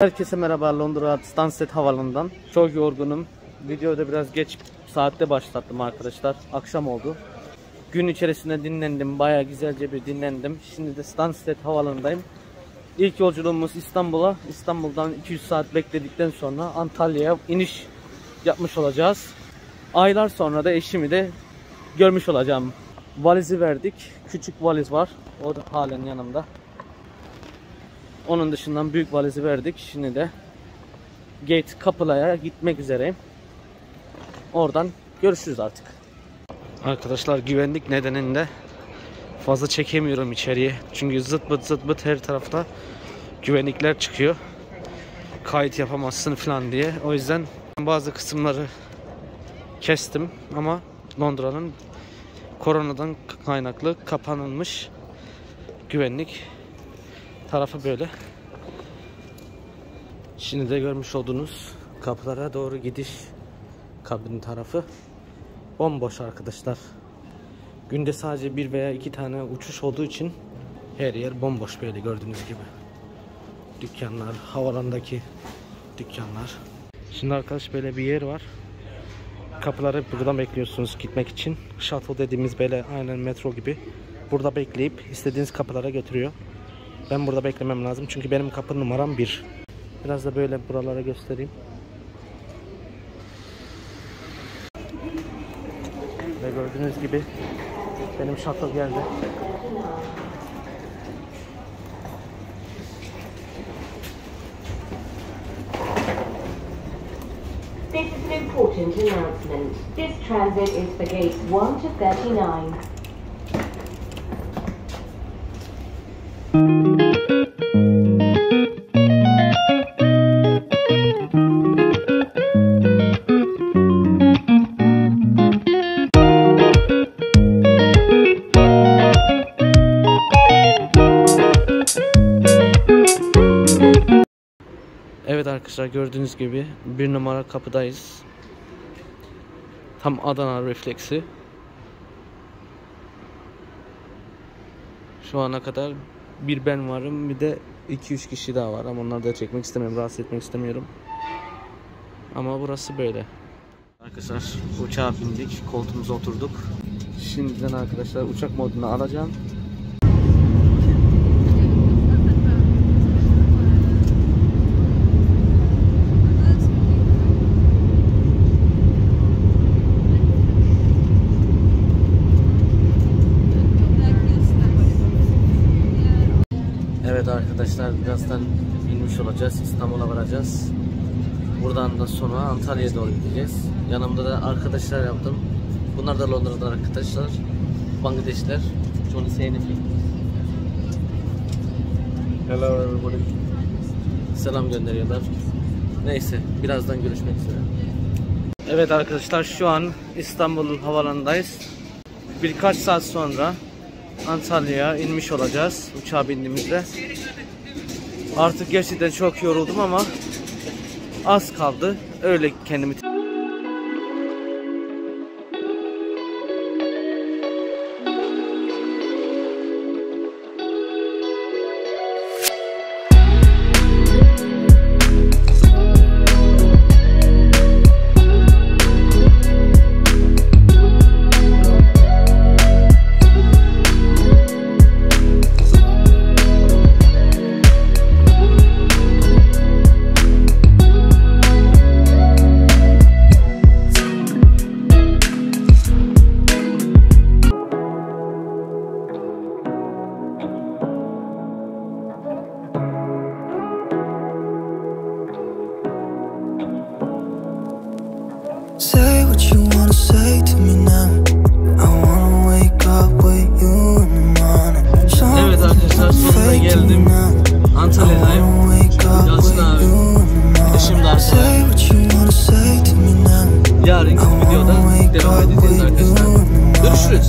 Herkese merhaba Londra Stansted Havalanı'ndan. Çok yorgunum. Videoyu da biraz geç saatte başlattım arkadaşlar. Akşam oldu. Gün içerisinde dinlendim. Bayağı güzelce bir dinlendim. Şimdi de Stansted Havalanı'ndayım. İlk yolculuğumuz İstanbul'a. İstanbul'dan 200 saat bekledikten sonra Antalya'ya iniş yapmış olacağız. Aylar sonra da eşimi de görmüş olacağım. Valizi verdik. Küçük valiz var. O da halen yanımda. Onun dışından büyük valizi verdik. Şimdi de gate kapılaya gitmek üzereyim. Oradan görüşürüz artık. Arkadaşlar güvenlik nedeninde fazla çekemiyorum içeriye. Çünkü zıt bıt zıt bıt her tarafta güvenlikler çıkıyor. Kayıt yapamazsın falan diye. O yüzden bazı kısımları kestim ama Londra'nın koronadan kaynaklı kapanılmış güvenlik tarafı böyle. Şimdi de görmüş olduğunuz kapılara doğru gidiş kabin tarafı bomboş arkadaşlar. Günde sadece bir veya iki tane uçuş olduğu için her yer bomboş böyle gördüğünüz gibi. Dükkanlar, havalandaki dükkanlar. Şimdi arkadaş böyle bir yer var. Kapıları buradan bekliyorsunuz gitmek için. Shuttle dediğimiz böyle aynen metro gibi. Burada bekleyip istediğiniz kapılara götürüyor. Ben burada beklemem lazım çünkü benim kapı numaram 1. Biraz da böyle buralara göstereyim. Ve gördüğünüz gibi benim shuttle geldi. This is an important announcement. This transit is for gates 1 to 39. arkadaşlar gördüğünüz gibi bir numara kapıdayız. Tam Adana refleksi. Şu ana kadar bir ben varım bir de 2-3 kişi daha var ama onları da çekmek istemiyorum rahatsız etmek istemiyorum. Ama burası böyle. Arkadaşlar uçağa bindik koltuğumuza oturduk. Şimdiden arkadaşlar uçak moduna alacağım. Evet arkadaşlar birazdan inmiş olacağız. İstanbul'a varacağız. Buradan da sonra Antalya'ya doğru gideceğiz. Yanımda da arkadaşlar yaptım. Bunlar da Londra'da arkadaşlar. Bangladeşler. Johnny Seynep. Hello everybody. Selam gönderiyorlar. Neyse birazdan görüşmek üzere. Evet arkadaşlar şu an İstanbul havalandayız. Birkaç saat sonra Antalya'ya inmiş olacağız uçağa bindiğimizde. Artık gerçekten çok yoruldum ama az kaldı. Öyle kendimi Say what you wanna say to me now. I wanna wake up with you in the morning. Evet arkadaşlar sonunda geldim. Antalya'dayım. Yasin abi. Eşim de Yarınki videoda devam edeceğiz arkadaşlar. Görüşürüz.